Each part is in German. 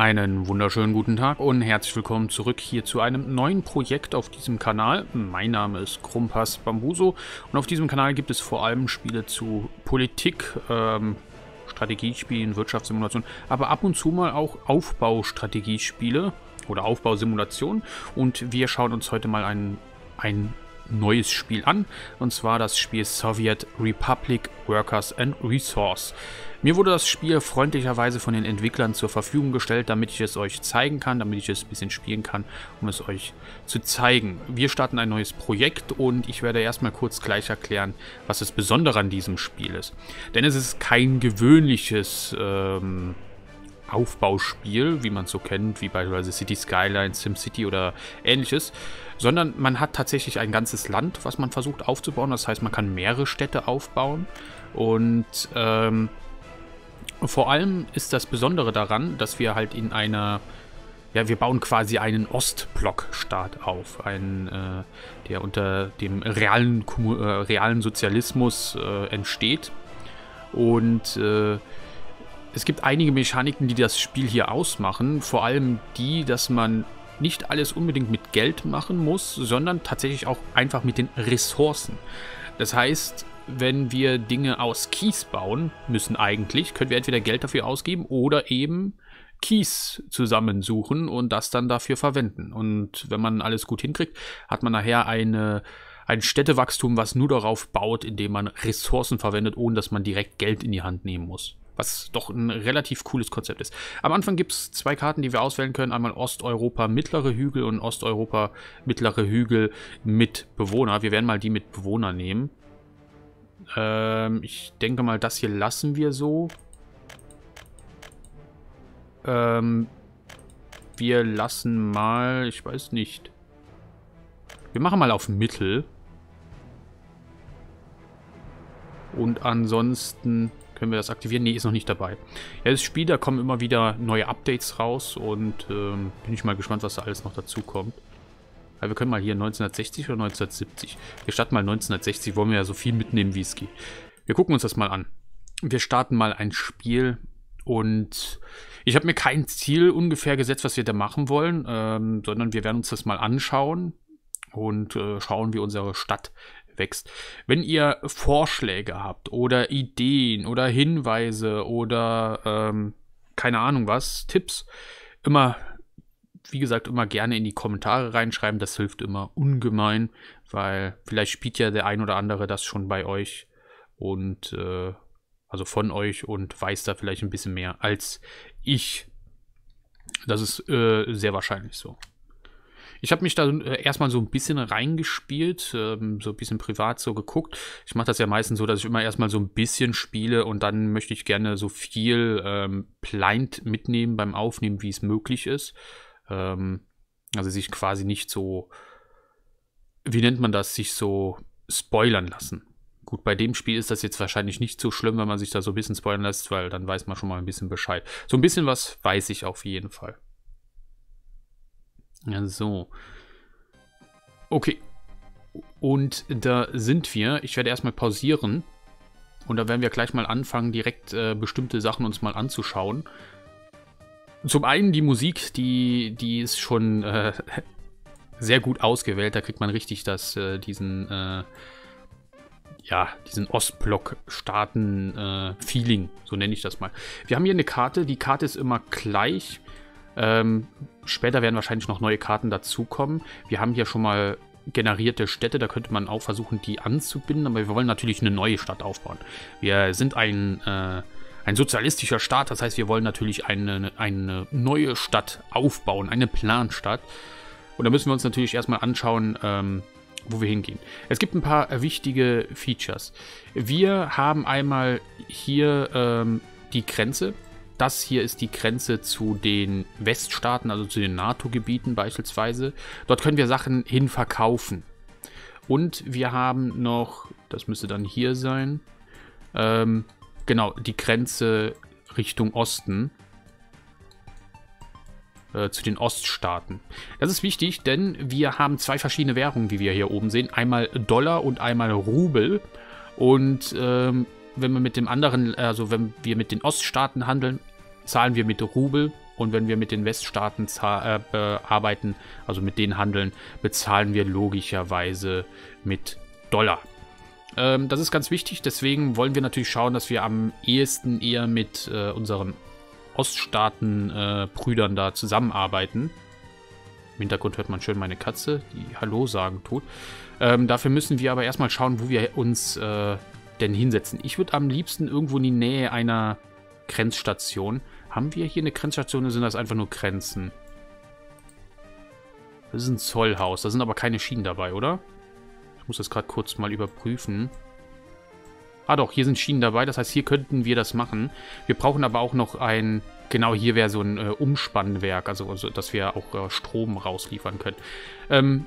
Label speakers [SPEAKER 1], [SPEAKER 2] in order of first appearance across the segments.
[SPEAKER 1] Einen wunderschönen guten Tag und herzlich willkommen zurück hier zu einem neuen Projekt auf diesem Kanal. Mein Name ist Krumpas Bambuso und auf diesem Kanal gibt es vor allem Spiele zu Politik, ähm, Strategiespielen, Wirtschaftssimulationen, aber ab und zu mal auch Aufbaustrategiespiele oder Aufbausimulationen und wir schauen uns heute mal ein, ein neues Spiel an und zwar das Spiel Soviet Republic Workers and Resource. Mir wurde das Spiel freundlicherweise von den Entwicklern zur Verfügung gestellt, damit ich es euch zeigen kann, damit ich es ein bisschen spielen kann, um es euch zu zeigen. Wir starten ein neues Projekt und ich werde erstmal kurz gleich erklären, was das Besondere an diesem Spiel ist. Denn es ist kein gewöhnliches ähm, Aufbauspiel, wie man es so kennt, wie beispielsweise City Skyline, SimCity oder ähnliches, sondern man hat tatsächlich ein ganzes Land, was man versucht aufzubauen. Das heißt, man kann mehrere Städte aufbauen und ähm, vor allem ist das Besondere daran, dass wir halt in einer, ja, wir bauen quasi einen Ostblockstaat auf, einen, äh, der unter dem realen, äh, realen Sozialismus äh, entsteht. Und äh, es gibt einige Mechaniken, die das Spiel hier ausmachen, vor allem die, dass man nicht alles unbedingt mit Geld machen muss, sondern tatsächlich auch einfach mit den Ressourcen. Das heißt, wenn wir Dinge aus Kies bauen müssen eigentlich, können wir entweder Geld dafür ausgeben oder eben Kies zusammensuchen und das dann dafür verwenden. Und wenn man alles gut hinkriegt, hat man nachher eine, ein Städtewachstum, was nur darauf baut, indem man Ressourcen verwendet, ohne dass man direkt Geld in die Hand nehmen muss. Was doch ein relativ cooles Konzept ist. Am Anfang gibt es zwei Karten, die wir auswählen können. Einmal Osteuropa mittlere Hügel und Osteuropa mittlere Hügel mit Bewohner. Wir werden mal die mit Bewohner nehmen. Ähm, ich denke mal, das hier lassen wir so. Ähm, wir lassen mal, ich weiß nicht. Wir machen mal auf Mittel. Und ansonsten können wir das aktivieren. Nee, ist noch nicht dabei. Ja, das Spiel, da kommen immer wieder neue Updates raus und ähm, bin ich mal gespannt, was da alles noch dazu kommt. Aber wir können mal hier 1960 oder 1970. Wir starten mal 1960, wollen wir ja so viel mitnehmen, wie es geht. Wir gucken uns das mal an. Wir starten mal ein Spiel und ich habe mir kein Ziel ungefähr gesetzt, was wir da machen wollen, ähm, sondern wir werden uns das mal anschauen und äh, schauen, wie unsere Stadt wächst. Wenn ihr Vorschläge habt oder Ideen oder Hinweise oder ähm, keine Ahnung was, Tipps, immer wie gesagt, immer gerne in die Kommentare reinschreiben. Das hilft immer ungemein, weil vielleicht spielt ja der ein oder andere das schon bei euch und äh, also von euch und weiß da vielleicht ein bisschen mehr als ich. Das ist äh, sehr wahrscheinlich so. Ich habe mich da äh, erstmal so ein bisschen reingespielt, ähm, so ein bisschen privat so geguckt. Ich mache das ja meistens so, dass ich immer erstmal so ein bisschen spiele und dann möchte ich gerne so viel ähm, blind mitnehmen beim Aufnehmen, wie es möglich ist. Ähm, also sich quasi nicht so, wie nennt man das, sich so spoilern lassen. Gut, bei dem Spiel ist das jetzt wahrscheinlich nicht so schlimm, wenn man sich da so ein bisschen spoilern lässt, weil dann weiß man schon mal ein bisschen Bescheid. So ein bisschen was weiß ich auf jeden Fall. Ja, so. Okay. Und da sind wir. Ich werde erstmal pausieren. Und da werden wir gleich mal anfangen, direkt äh, bestimmte Sachen uns mal anzuschauen. Zum einen die Musik, die, die ist schon äh, sehr gut ausgewählt. Da kriegt man richtig das, äh, diesen, äh, ja, diesen Ostblock-Staaten-Feeling, so nenne ich das mal. Wir haben hier eine Karte. Die Karte ist immer gleich. Ähm, später werden wahrscheinlich noch neue Karten dazukommen. Wir haben hier schon mal generierte Städte, da könnte man auch versuchen, die anzubinden, aber wir wollen natürlich eine neue Stadt aufbauen. Wir sind ein äh, ein sozialistischer Staat. Das heißt, wir wollen natürlich eine, eine neue Stadt aufbauen, eine Planstadt. Und da müssen wir uns natürlich erstmal anschauen, ähm, wo wir hingehen. Es gibt ein paar wichtige Features. Wir haben einmal hier ähm, die Grenze. Das hier ist die Grenze zu den Weststaaten, also zu den NATO-Gebieten beispielsweise. Dort können wir Sachen hin verkaufen. Und wir haben noch, das müsste dann hier sein, ähm, genau, die Grenze Richtung Osten. Äh, zu den Oststaaten. Das ist wichtig, denn wir haben zwei verschiedene Währungen, wie wir hier oben sehen. Einmal Dollar und einmal Rubel. Und ähm, wenn wir mit dem anderen, also wenn wir mit den Oststaaten handeln, zahlen wir mit Rubel Und wenn wir mit den Weststaaten äh, arbeiten, also mit denen handeln, bezahlen wir logischerweise mit Dollar. Ähm, das ist ganz wichtig, deswegen wollen wir natürlich schauen, dass wir am ehesten eher mit äh, unseren Oststaaten-Brüdern äh, da zusammenarbeiten. Im Hintergrund hört man schön meine Katze, die Hallo sagen tut. Ähm, dafür müssen wir aber erstmal schauen, wo wir uns äh, denn hinsetzen. Ich würde am liebsten irgendwo in die Nähe einer Grenzstation. Haben wir hier eine Grenzstation oder sind das einfach nur Grenzen? Das ist ein Zollhaus. Da sind aber keine Schienen dabei, oder? Ich muss das gerade kurz mal überprüfen. Ah doch, hier sind Schienen dabei. Das heißt, hier könnten wir das machen. Wir brauchen aber auch noch ein... Genau, hier wäre so ein äh, Umspannwerk, also, also, dass wir auch äh, Strom rausliefern können. Ähm,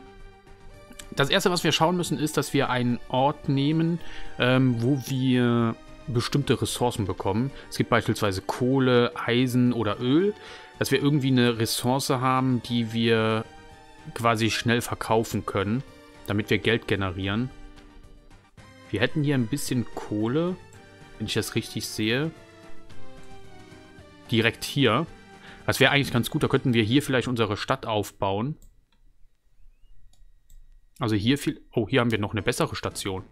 [SPEAKER 1] das erste, was wir schauen müssen, ist, dass wir einen Ort nehmen, ähm, wo wir bestimmte Ressourcen bekommen. Es gibt beispielsweise Kohle, Eisen oder Öl, dass wir irgendwie eine Ressource haben, die wir quasi schnell verkaufen können, damit wir Geld generieren. Wir hätten hier ein bisschen Kohle, wenn ich das richtig sehe. Direkt hier. Das wäre eigentlich ganz gut. Da könnten wir hier vielleicht unsere Stadt aufbauen. Also hier viel... Oh, hier haben wir noch eine bessere Station.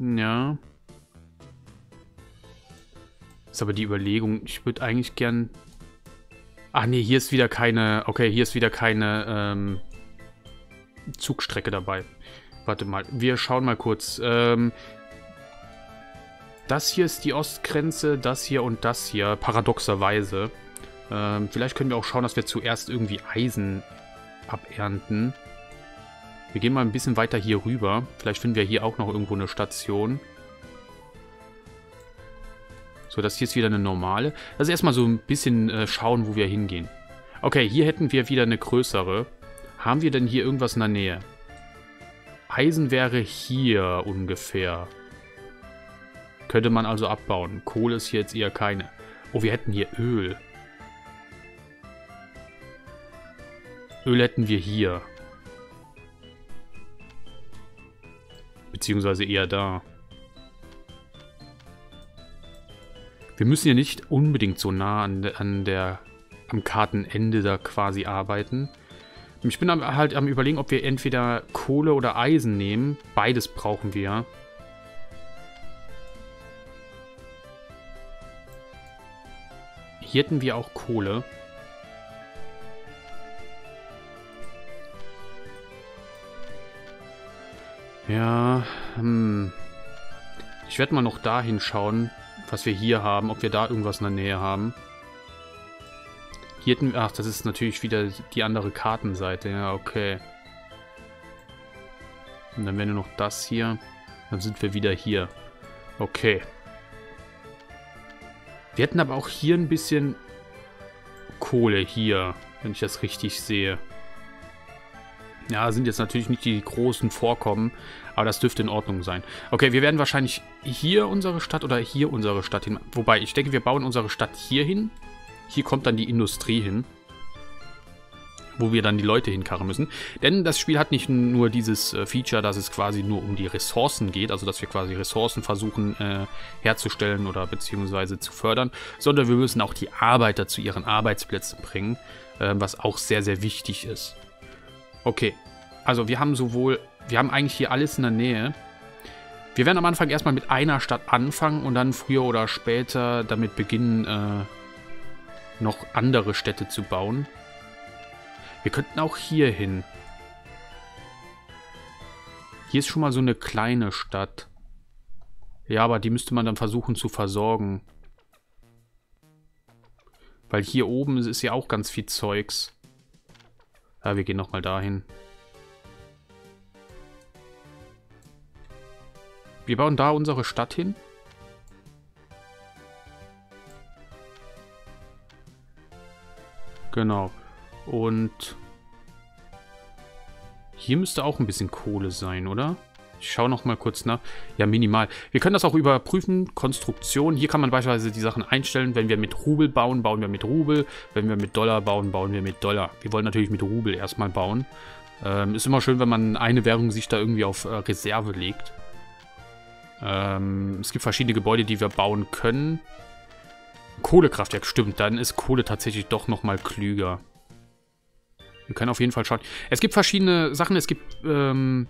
[SPEAKER 1] Ja. Ist aber die Überlegung, ich würde eigentlich gern... Ach nee, hier ist wieder keine... Okay, hier ist wieder keine ähm, Zugstrecke dabei. Warte mal, wir schauen mal kurz. Ähm, das hier ist die Ostgrenze, das hier und das hier, paradoxerweise. Ähm, vielleicht können wir auch schauen, dass wir zuerst irgendwie Eisen abernten. Wir gehen mal ein bisschen weiter hier rüber. Vielleicht finden wir hier auch noch irgendwo eine Station. So, das hier ist wieder eine normale. Also erstmal so ein bisschen äh, schauen, wo wir hingehen. Okay, hier hätten wir wieder eine größere. Haben wir denn hier irgendwas in der Nähe? Eisen wäre hier ungefähr. Könnte man also abbauen. Kohle ist hier jetzt eher keine. Oh, wir hätten hier Öl. Öl hätten wir hier. Beziehungsweise eher da. Wir müssen ja nicht unbedingt so nah an, an der, am Kartenende da quasi arbeiten. Ich bin halt am überlegen, ob wir entweder Kohle oder Eisen nehmen. Beides brauchen wir. Hier hätten wir auch Kohle. Ja, hm. Ich werde mal noch dahin schauen, was wir hier haben, ob wir da irgendwas in der Nähe haben. Hier hätten wir... Ach, das ist natürlich wieder die andere Kartenseite. Ja, okay. Und dann wäre nur noch das hier. Dann sind wir wieder hier. Okay. Wir hätten aber auch hier ein bisschen Kohle hier, wenn ich das richtig sehe. Ja, sind jetzt natürlich nicht die großen Vorkommen, aber das dürfte in Ordnung sein. Okay, wir werden wahrscheinlich hier unsere Stadt oder hier unsere Stadt hin. Wobei, ich denke, wir bauen unsere Stadt hier hin. Hier kommt dann die Industrie hin. Wo wir dann die Leute hinkarren müssen. Denn das Spiel hat nicht nur dieses äh, Feature, dass es quasi nur um die Ressourcen geht, also dass wir quasi Ressourcen versuchen äh, herzustellen oder beziehungsweise zu fördern, sondern wir müssen auch die Arbeiter zu ihren Arbeitsplätzen bringen, äh, was auch sehr, sehr wichtig ist. Okay, also wir haben sowohl, wir haben eigentlich hier alles in der Nähe. Wir werden am Anfang erstmal mit einer Stadt anfangen und dann früher oder später damit beginnen, äh, noch andere Städte zu bauen. Wir könnten auch hier hin. Hier ist schon mal so eine kleine Stadt. Ja, aber die müsste man dann versuchen zu versorgen. Weil hier oben ist ja auch ganz viel Zeugs. Ja, wir gehen nochmal dahin. Wir bauen da unsere Stadt hin. Genau. Und hier müsste auch ein bisschen Kohle sein, oder? Ich schaue noch mal kurz nach. Ja, minimal. Wir können das auch überprüfen. Konstruktion. Hier kann man beispielsweise die Sachen einstellen. Wenn wir mit Rubel bauen, bauen wir mit Rubel. Wenn wir mit Dollar bauen, bauen wir mit Dollar. Wir wollen natürlich mit Rubel erstmal bauen. Ähm, ist immer schön, wenn man eine Währung sich da irgendwie auf äh, Reserve legt. Ähm, es gibt verschiedene Gebäude, die wir bauen können. Kohlekraftwerk, stimmt. Dann ist Kohle tatsächlich doch nochmal klüger. Wir können auf jeden Fall schauen. Es gibt verschiedene Sachen. Es gibt ähm,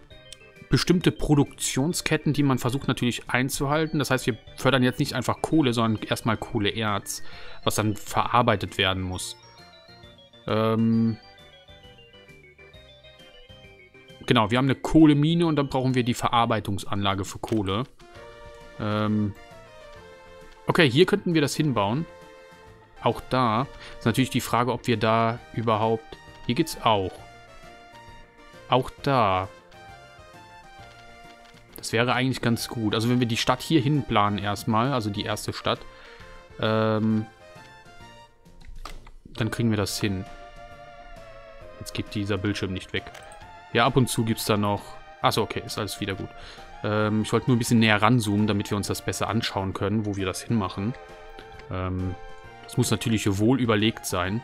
[SPEAKER 1] bestimmte Produktionsketten, die man versucht natürlich einzuhalten. Das heißt, wir fördern jetzt nicht einfach Kohle, sondern erstmal Kohleerz, was dann verarbeitet werden muss. Ähm genau, wir haben eine Kohlemine und dann brauchen wir die Verarbeitungsanlage für Kohle. Ähm okay, hier könnten wir das hinbauen. Auch da ist natürlich die Frage, ob wir da überhaupt... Hier geht's auch. Auch da das wäre eigentlich ganz gut. Also wenn wir die Stadt hier hin planen erstmal, also die erste Stadt, ähm, dann kriegen wir das hin. Jetzt geht dieser Bildschirm nicht weg. Ja, ab und zu gibt es da noch... Achso, okay, ist alles wieder gut. Ähm, ich wollte nur ein bisschen näher ranzoomen, damit wir uns das besser anschauen können, wo wir das hinmachen. Ähm, das muss natürlich wohl überlegt sein.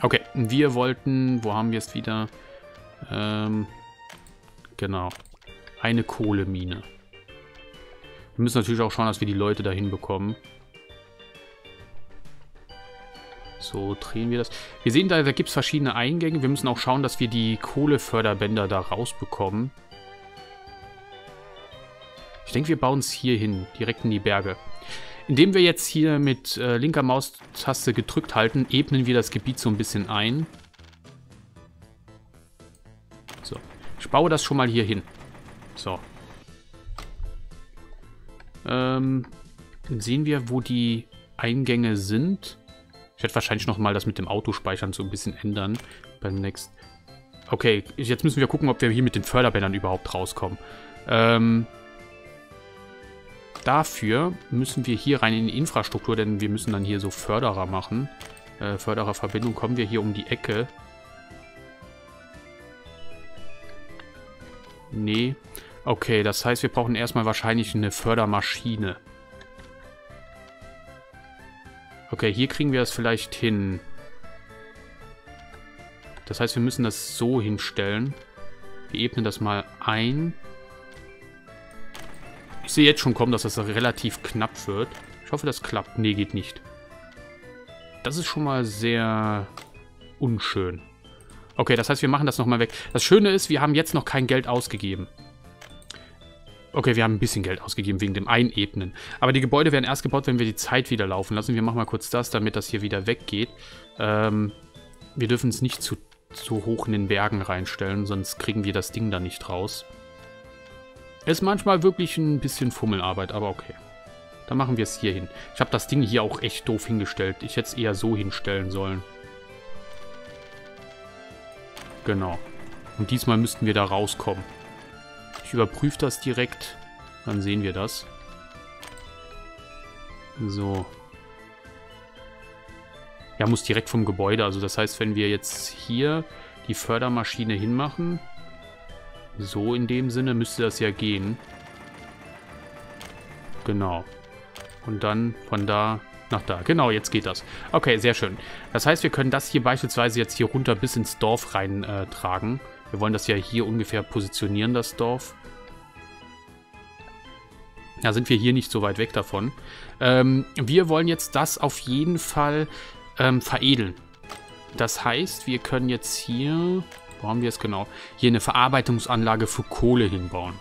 [SPEAKER 1] Okay, wir wollten... Wo haben wir es wieder? Ähm, genau eine Kohlemine. Wir müssen natürlich auch schauen, dass wir die Leute dahin bekommen. So, drehen wir das. Wir sehen da, da gibt es verschiedene Eingänge. Wir müssen auch schauen, dass wir die Kohleförderbänder da rausbekommen. Ich denke, wir bauen es hier hin, direkt in die Berge. Indem wir jetzt hier mit äh, linker Maustaste gedrückt halten, ebnen wir das Gebiet so ein bisschen ein. So, ich baue das schon mal hier hin. So. Ähm, sehen wir, wo die Eingänge sind. Ich werde wahrscheinlich nochmal das mit dem Autospeichern so ein bisschen ändern beim nächsten. Okay, jetzt müssen wir gucken, ob wir hier mit den Förderbändern überhaupt rauskommen. Ähm, dafür müssen wir hier rein in die Infrastruktur, denn wir müssen dann hier so Förderer machen. Äh, Fördererverbindung kommen wir hier um die Ecke. Nee. Okay, das heißt, wir brauchen erstmal wahrscheinlich eine Fördermaschine. Okay, hier kriegen wir es vielleicht hin. Das heißt, wir müssen das so hinstellen. Wir ebnen das mal ein. Ich sehe jetzt schon kommen, dass das relativ knapp wird. Ich hoffe, das klappt. Nee, geht nicht. Das ist schon mal sehr unschön. Okay, das heißt, wir machen das nochmal weg. Das Schöne ist, wir haben jetzt noch kein Geld ausgegeben. Okay, wir haben ein bisschen Geld ausgegeben wegen dem Einebnen. Aber die Gebäude werden erst gebaut, wenn wir die Zeit wieder laufen lassen. Wir machen mal kurz das, damit das hier wieder weggeht. Ähm, wir dürfen es nicht zu, zu hoch in den Bergen reinstellen, sonst kriegen wir das Ding da nicht raus. Ist manchmal wirklich ein bisschen Fummelarbeit, aber okay. Dann machen wir es hier hin. Ich habe das Ding hier auch echt doof hingestellt. Ich hätte es eher so hinstellen sollen. Genau. Und diesmal müssten wir da rauskommen. Ich überprüfe das direkt. Dann sehen wir das. So. Ja, muss direkt vom Gebäude. Also das heißt, wenn wir jetzt hier die Fördermaschine hinmachen, so in dem Sinne müsste das ja gehen. Genau. Und dann von da nach da. Genau, jetzt geht das. Okay, sehr schön. Das heißt, wir können das hier beispielsweise jetzt hier runter bis ins Dorf reintragen. Äh, wir wollen das ja hier ungefähr positionieren, das Dorf. Da sind wir hier nicht so weit weg davon. Ähm, wir wollen jetzt das auf jeden Fall ähm, veredeln. Das heißt, wir können jetzt hier, wo haben wir es genau, hier eine Verarbeitungsanlage für Kohle hinbauen.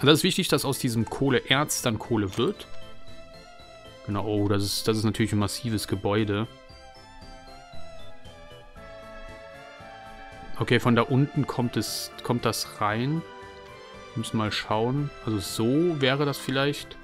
[SPEAKER 1] Das ist wichtig, dass aus diesem Kohleerz dann Kohle wird. Genau, oh, das ist, das ist natürlich ein massives Gebäude. Okay, von da unten kommt, es, kommt das rein. Wir müssen mal schauen. Also so wäre das vielleicht.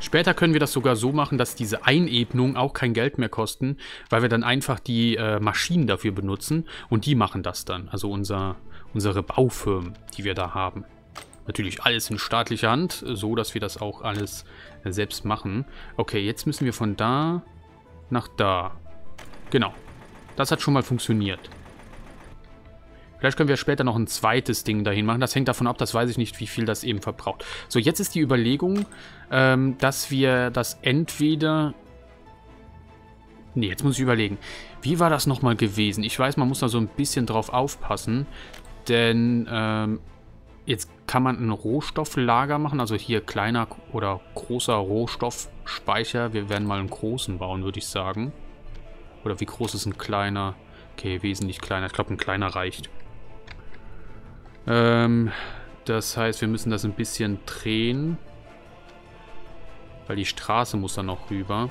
[SPEAKER 1] Später können wir das sogar so machen, dass diese Einebnungen auch kein Geld mehr kosten, weil wir dann einfach die äh, Maschinen dafür benutzen und die machen das dann. Also unser, unsere Baufirmen, die wir da haben. Natürlich alles in staatlicher Hand, so dass wir das auch alles äh, selbst machen. Okay, jetzt müssen wir von da nach da. Genau. Das hat schon mal funktioniert. Vielleicht können wir später noch ein zweites Ding dahin machen. Das hängt davon ab, das weiß ich nicht, wie viel das eben verbraucht. So, jetzt ist die Überlegung, ähm, dass wir das entweder Nee, jetzt muss ich überlegen. Wie war das nochmal gewesen? Ich weiß, man muss da so ein bisschen drauf aufpassen. Denn ähm, jetzt kann man ein Rohstofflager machen. Also hier kleiner oder großer Rohstoffspeicher. Wir werden mal einen großen bauen, würde ich sagen. Oder wie groß ist ein kleiner? Okay, wesentlich kleiner. Ich glaube, ein kleiner reicht. Ähm, das heißt, wir müssen das ein bisschen drehen. Weil die Straße muss dann noch rüber.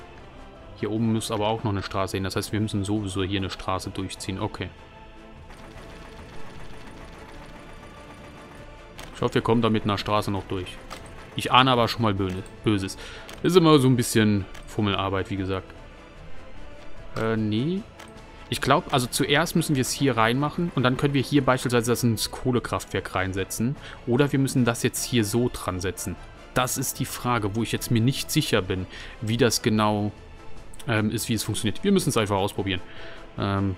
[SPEAKER 1] Hier oben muss aber auch noch eine Straße hin. Das heißt, wir müssen sowieso hier eine Straße durchziehen. Okay. Ich hoffe, wir kommen da mit einer Straße noch durch. Ich ahne aber schon mal Böses. Ist immer so ein bisschen Fummelarbeit, wie gesagt. Äh, nee. Ich glaube, also zuerst müssen wir es hier reinmachen und dann können wir hier beispielsweise das ins Kohlekraftwerk reinsetzen. Oder wir müssen das jetzt hier so dran setzen. Das ist die Frage, wo ich jetzt mir nicht sicher bin, wie das genau ähm, ist, wie es funktioniert. Wir müssen es einfach ausprobieren. Ähm,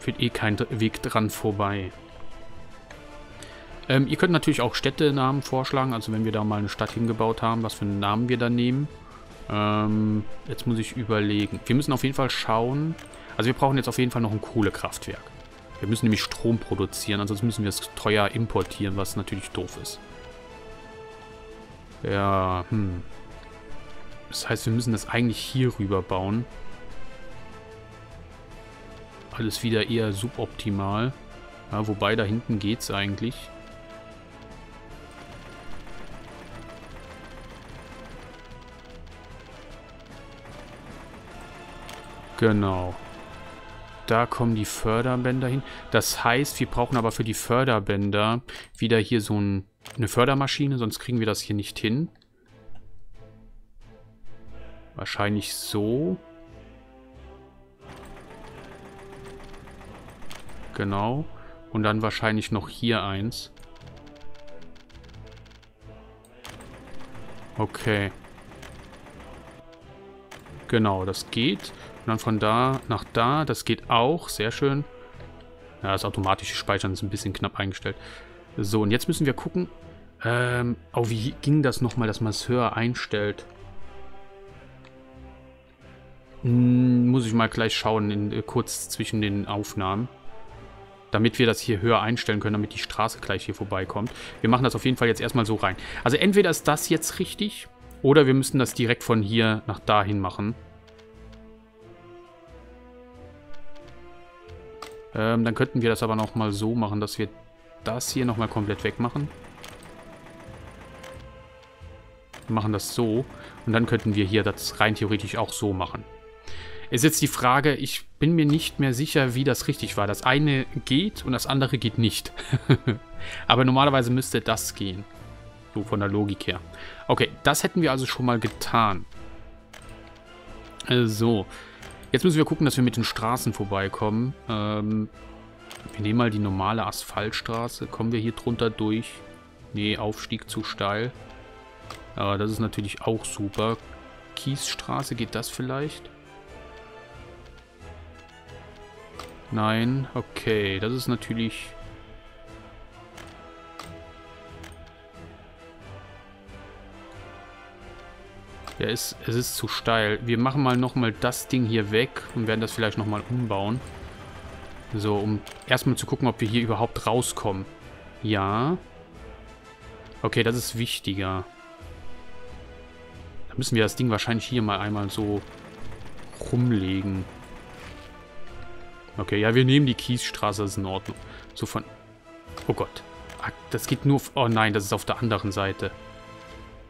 [SPEAKER 1] führt eh kein Weg dran vorbei. Ähm, ihr könnt natürlich auch Städtenamen vorschlagen, also wenn wir da mal eine Stadt hingebaut haben, was für einen Namen wir da nehmen. Ähm, jetzt muss ich überlegen. Wir müssen auf jeden Fall schauen. Also wir brauchen jetzt auf jeden Fall noch ein Kohlekraftwerk. Wir müssen nämlich Strom produzieren, ansonsten müssen wir es teuer importieren, was natürlich doof ist. Ja, hm. Das heißt, wir müssen das eigentlich hier rüber bauen. Alles wieder eher suboptimal. Ja, wobei, da hinten geht es eigentlich. Genau. Da kommen die Förderbänder hin. Das heißt, wir brauchen aber für die Förderbänder wieder hier so ein, eine Fördermaschine, sonst kriegen wir das hier nicht hin. Wahrscheinlich so. Genau. Und dann wahrscheinlich noch hier eins. Okay. Genau, das geht. Und dann von da nach da, das geht auch. Sehr schön. Ja, das automatische Speichern ist ein bisschen knapp eingestellt. So, und jetzt müssen wir gucken. Ähm, oh, wie ging das nochmal, dass man es höher einstellt? Hm, muss ich mal gleich schauen, in, äh, kurz zwischen den Aufnahmen. Damit wir das hier höher einstellen können, damit die Straße gleich hier vorbeikommt. Wir machen das auf jeden Fall jetzt erstmal so rein. Also entweder ist das jetzt richtig, oder wir müssen das direkt von hier nach dahin machen. Ähm, dann könnten wir das aber nochmal so machen, dass wir das hier nochmal komplett wegmachen. Wir machen das so. Und dann könnten wir hier das rein theoretisch auch so machen. Ist jetzt die Frage, ich bin mir nicht mehr sicher, wie das richtig war. Das eine geht und das andere geht nicht. Aber normalerweise müsste das gehen. So von der Logik her. Okay, das hätten wir also schon mal getan. So. Jetzt müssen wir gucken, dass wir mit den Straßen vorbeikommen. Ähm, wir nehmen mal die normale Asphaltstraße. Kommen wir hier drunter durch? Nee, Aufstieg zu steil. Aber das ist natürlich auch super. Kiesstraße, geht das vielleicht? Nein, okay, das ist natürlich... Ja, ist, es ist zu steil. Wir machen mal nochmal das Ding hier weg und werden das vielleicht nochmal umbauen. So, um erstmal zu gucken, ob wir hier überhaupt rauskommen. Ja. Okay, das ist wichtiger. Da müssen wir das Ding wahrscheinlich hier mal einmal so rumlegen. Okay, ja, wir nehmen die Kiesstraße, das ist in Ordnung. So von... Oh Gott. Ah, das geht nur... Oh nein, das ist auf der anderen Seite.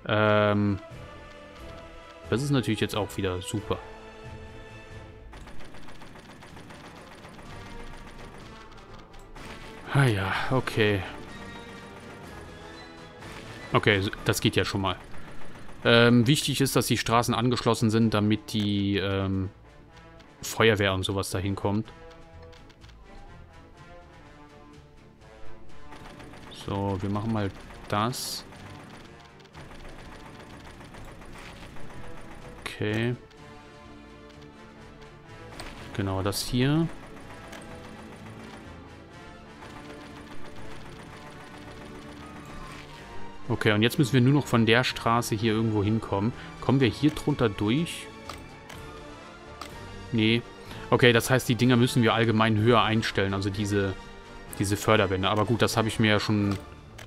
[SPEAKER 1] Ähm... Das ist natürlich jetzt auch wieder super. Ah ja, okay. Okay, das geht ja schon mal. Ähm, wichtig ist, dass die Straßen angeschlossen sind, damit die ähm, Feuerwehr und sowas dahin kommt. So, wir machen mal das. Okay. Genau, das hier. Okay, und jetzt müssen wir nur noch von der Straße hier irgendwo hinkommen. Kommen wir hier drunter durch? Nee. Okay, das heißt, die Dinger müssen wir allgemein höher einstellen, also diese, diese Förderwände. Aber gut, das habe ich mir ja schon,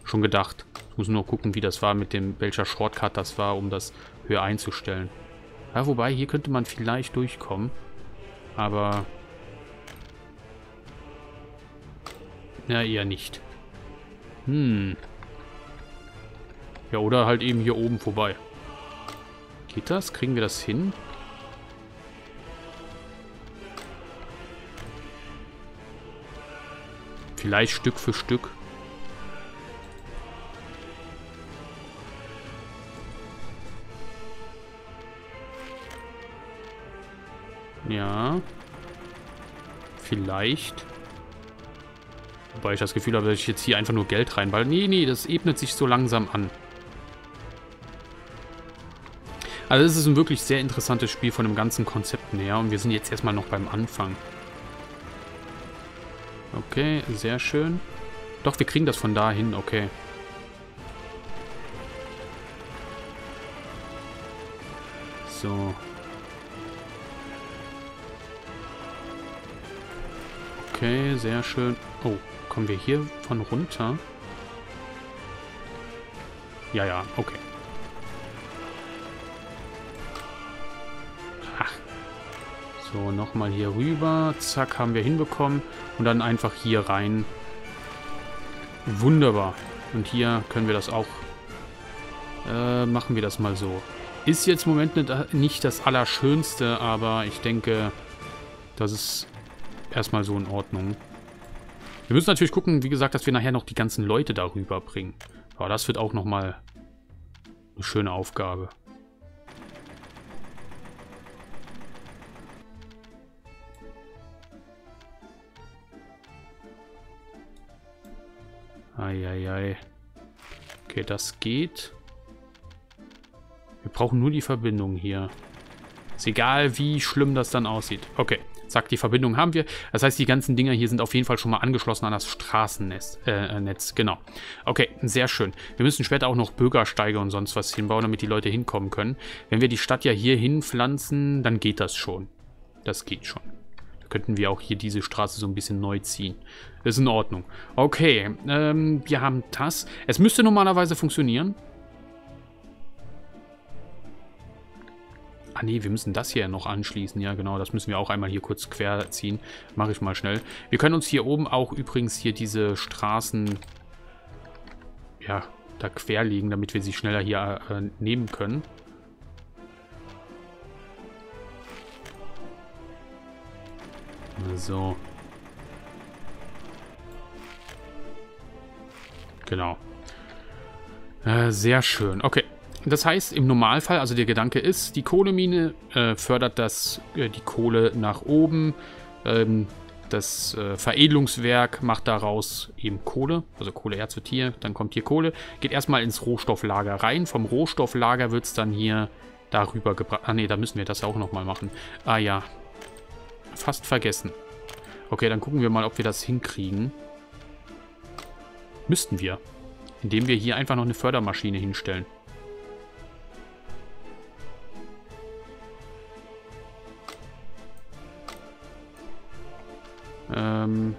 [SPEAKER 1] schon gedacht. Ich muss nur gucken, wie das war mit dem, welcher Shortcut das war, um das höher einzustellen. Ja, wobei, hier könnte man vielleicht durchkommen. Aber... Na, eher nicht. Hm. Ja, oder halt eben hier oben vorbei. Geht das? Kriegen wir das hin? Vielleicht Stück für Stück. Ja. Vielleicht. Wobei ich das Gefühl habe, dass ich jetzt hier einfach nur Geld reinballe. Nee, nee, das ebnet sich so langsam an. Also es ist ein wirklich sehr interessantes Spiel von dem ganzen Konzept her. Und wir sind jetzt erstmal noch beim Anfang. Okay, sehr schön. Doch, wir kriegen das von da hin, okay. So. Okay, sehr schön. Oh, kommen wir hier von runter? Ja, ja, okay. So, nochmal hier rüber. Zack, haben wir hinbekommen. Und dann einfach hier rein. Wunderbar. Und hier können wir das auch... Äh, machen wir das mal so. Ist jetzt im Moment nicht das Allerschönste, aber ich denke, das ist erstmal so in Ordnung. Wir müssen natürlich gucken, wie gesagt, dass wir nachher noch die ganzen Leute darüber bringen. Aber das wird auch nochmal eine schöne Aufgabe. Eieiei. Okay, das geht. Wir brauchen nur die Verbindung hier. Ist egal, wie schlimm das dann aussieht. Okay, zack, die Verbindung haben wir. Das heißt, die ganzen Dinger hier sind auf jeden Fall schon mal angeschlossen an das Straßennetz. Äh, genau. Okay, sehr schön. Wir müssen später auch noch Bürgersteige und sonst was hinbauen, damit die Leute hinkommen können. Wenn wir die Stadt ja hier hinpflanzen, dann geht das schon. Das geht schon könnten wir auch hier diese Straße so ein bisschen neu ziehen. Ist in Ordnung. Okay, ähm, wir haben das. Es müsste normalerweise funktionieren. Ah ne, wir müssen das hier noch anschließen. Ja, genau, das müssen wir auch einmal hier kurz quer ziehen. Mache ich mal schnell. Wir können uns hier oben auch übrigens hier diese Straßen, ja, da querlegen, damit wir sie schneller hier äh, nehmen können. So. Genau. Äh, sehr schön. Okay. Das heißt, im Normalfall, also der Gedanke ist, die Kohlemine äh, fördert das, äh, die Kohle nach oben. Ähm, das äh, Veredelungswerk macht daraus eben Kohle, also Kohleerz wird hier, dann kommt hier Kohle, geht erstmal ins Rohstofflager rein. Vom Rohstofflager wird es dann hier darüber gebracht. Ah ne, da müssen wir das ja auch nochmal machen. Ah ja, fast vergessen. Okay, dann gucken wir mal, ob wir das hinkriegen. Müssten wir. Indem wir hier einfach noch eine Fördermaschine hinstellen. Ähm...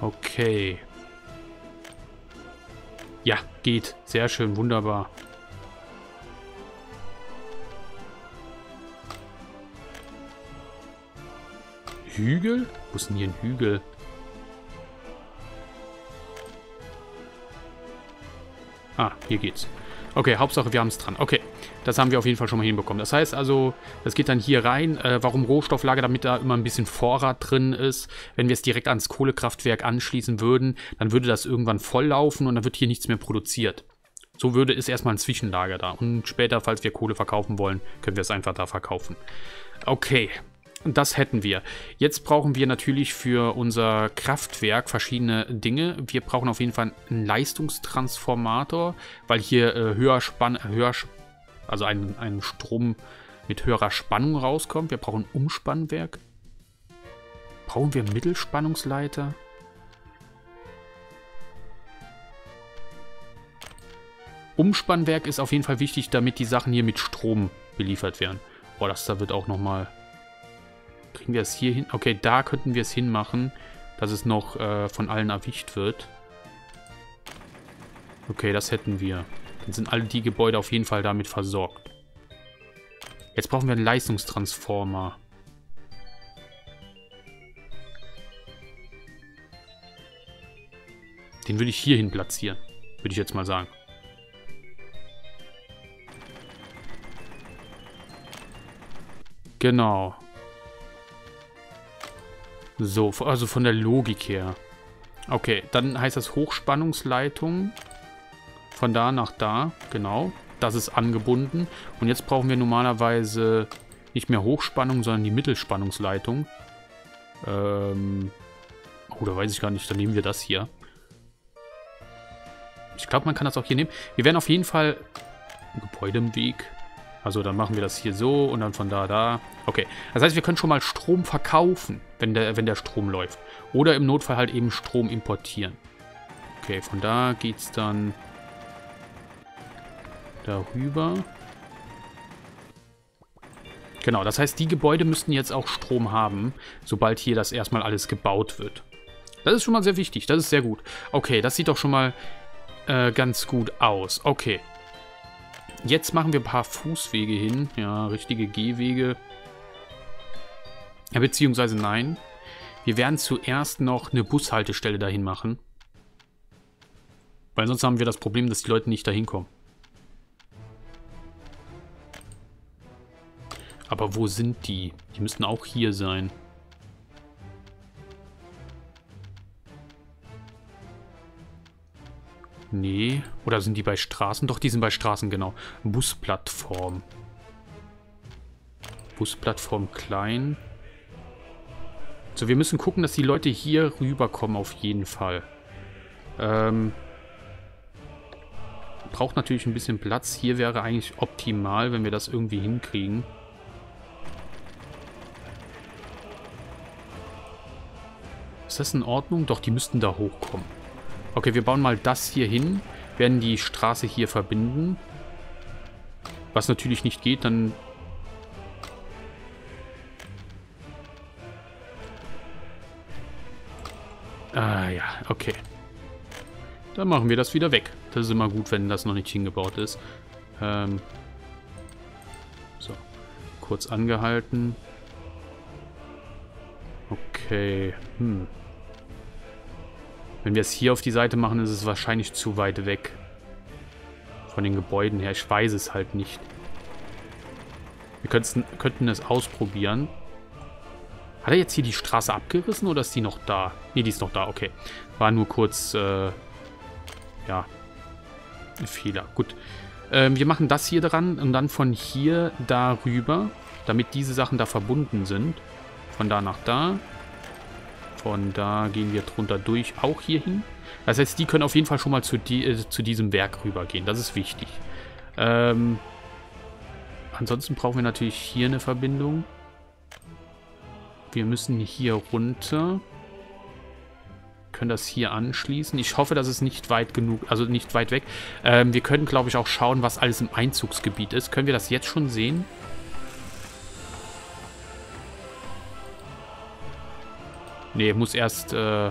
[SPEAKER 1] Okay. Ja, geht. Sehr schön, wunderbar. Hügel? Wo ist denn hier ein Hügel? Ah, hier geht's. Okay, Hauptsache wir haben es dran. Okay, das haben wir auf jeden Fall schon mal hinbekommen. Das heißt also, das geht dann hier rein. Äh, warum Rohstofflager? Damit da immer ein bisschen Vorrat drin ist. Wenn wir es direkt ans Kohlekraftwerk anschließen würden, dann würde das irgendwann volllaufen und dann wird hier nichts mehr produziert. So würde es erstmal ein Zwischenlager da. Und später, falls wir Kohle verkaufen wollen, können wir es einfach da verkaufen. Okay, das hätten wir. Jetzt brauchen wir natürlich für unser Kraftwerk verschiedene Dinge. Wir brauchen auf jeden Fall einen Leistungstransformator, weil hier äh, höher Spann höher, also ein, ein Strom mit höherer Spannung rauskommt. Wir brauchen ein Umspannwerk. Brauchen wir Mittelspannungsleiter? Umspannwerk ist auf jeden Fall wichtig, damit die Sachen hier mit Strom beliefert werden. Boah, das da wird auch nochmal... Kriegen wir es hier hin? Okay, da könnten wir es hinmachen, dass es noch äh, von allen erwischt wird. Okay, das hätten wir. Dann sind alle die Gebäude auf jeden Fall damit versorgt. Jetzt brauchen wir einen Leistungstransformer. Den würde ich hier hin platzieren. Würde ich jetzt mal sagen. Genau. So, also von der Logik her. Okay, dann heißt das Hochspannungsleitung. Von da nach da, genau. Das ist angebunden. Und jetzt brauchen wir normalerweise nicht mehr Hochspannung, sondern die Mittelspannungsleitung. Ähm, oh, da weiß ich gar nicht. Dann nehmen wir das hier. Ich glaube, man kann das auch hier nehmen. Wir werden auf jeden Fall... Gebäude im Weg. Also dann machen wir das hier so und dann von da, da. Okay, das heißt, wir können schon mal Strom verkaufen, wenn der, wenn der Strom läuft. Oder im Notfall halt eben Strom importieren. Okay, von da geht's dann darüber. Genau, das heißt, die Gebäude müssten jetzt auch Strom haben, sobald hier das erstmal alles gebaut wird. Das ist schon mal sehr wichtig, das ist sehr gut. Okay, das sieht doch schon mal äh, ganz gut aus. Okay. Jetzt machen wir ein paar Fußwege hin. Ja, richtige Gehwege. Ja, beziehungsweise nein. Wir werden zuerst noch eine Bushaltestelle dahin machen. Weil sonst haben wir das Problem, dass die Leute nicht dahin kommen. Aber wo sind die? Die müssten auch hier sein. Nee. Oder sind die bei Straßen? Doch, die sind bei Straßen, genau. Busplattform. Busplattform klein. So, wir müssen gucken, dass die Leute hier rüberkommen auf jeden Fall. Ähm, braucht natürlich ein bisschen Platz. Hier wäre eigentlich optimal, wenn wir das irgendwie hinkriegen. Ist das in Ordnung? Doch, die müssten da hochkommen. Okay, wir bauen mal das hier hin. Werden die Straße hier verbinden. Was natürlich nicht geht, dann... Ah ja, okay. Dann machen wir das wieder weg. Das ist immer gut, wenn das noch nicht hingebaut ist. Ähm so, kurz angehalten. Okay, hm. Wenn wir es hier auf die Seite machen, ist es wahrscheinlich zu weit weg. Von den Gebäuden her. Ich weiß es halt nicht. Wir könnten, könnten es ausprobieren. Hat er jetzt hier die Straße abgerissen oder ist die noch da? Ne, die ist noch da, okay. War nur kurz, äh, ja, ein Fehler. Gut. Ähm, wir machen das hier dran und dann von hier darüber, damit diese Sachen da verbunden sind. Von da nach da. Von da gehen wir drunter durch, auch hier hin. Das heißt, die können auf jeden Fall schon mal zu, die, äh, zu diesem Werk rübergehen. Das ist wichtig. Ähm, ansonsten brauchen wir natürlich hier eine Verbindung. Wir müssen hier runter. Können das hier anschließen. Ich hoffe, dass es nicht weit genug, also nicht weit weg. Ähm, wir können, glaube ich, auch schauen, was alles im Einzugsgebiet ist. Können wir das jetzt schon sehen? Nee, muss erst, äh,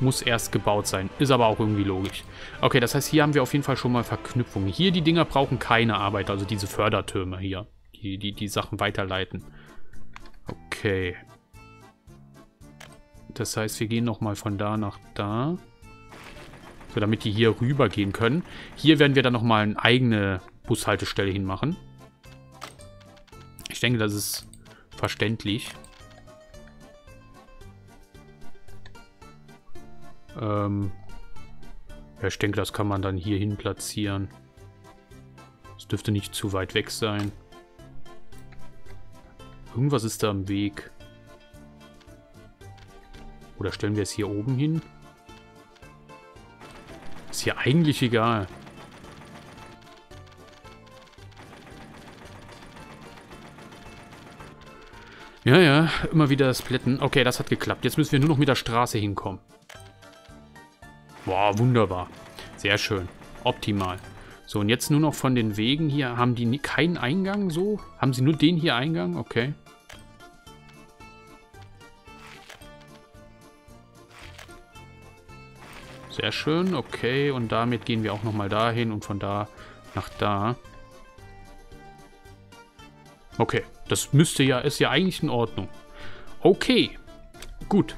[SPEAKER 1] muss erst gebaut sein. Ist aber auch irgendwie logisch. Okay, das heißt, hier haben wir auf jeden Fall schon mal Verknüpfungen. Hier, die Dinger brauchen keine Arbeit, also diese Fördertürme hier, die die, die Sachen weiterleiten. Okay. Das heißt, wir gehen nochmal von da nach da. So, damit die hier rüber gehen können. Hier werden wir dann nochmal eine eigene Bushaltestelle hinmachen. Ich denke, das ist verständlich. Ähm ja, ich denke, das kann man dann hier hin platzieren. Es dürfte nicht zu weit weg sein. Irgendwas ist da im Weg. Oder stellen wir es hier oben hin? Ist hier eigentlich egal. Ja, ja, immer wieder das Plätten. Okay, das hat geklappt. Jetzt müssen wir nur noch mit der Straße hinkommen. Boah, wunderbar. Sehr schön. Optimal. So, und jetzt nur noch von den Wegen hier. Haben die keinen Eingang so? Haben sie nur den hier Eingang? Okay. Sehr schön, okay. Und damit gehen wir auch nochmal dahin und von da nach da. Okay, das müsste ja, ist ja eigentlich in Ordnung. Okay, gut.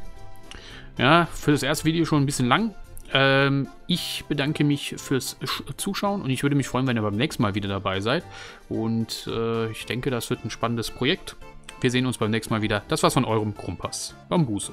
[SPEAKER 1] Ja, für das erste Video schon ein bisschen lang. Ähm, ich bedanke mich fürs Zuschauen und ich würde mich freuen, wenn ihr beim nächsten Mal wieder dabei seid. Und äh, ich denke, das wird ein spannendes Projekt. Wir sehen uns beim nächsten Mal wieder. Das war's von eurem Krumpass. Bambuso.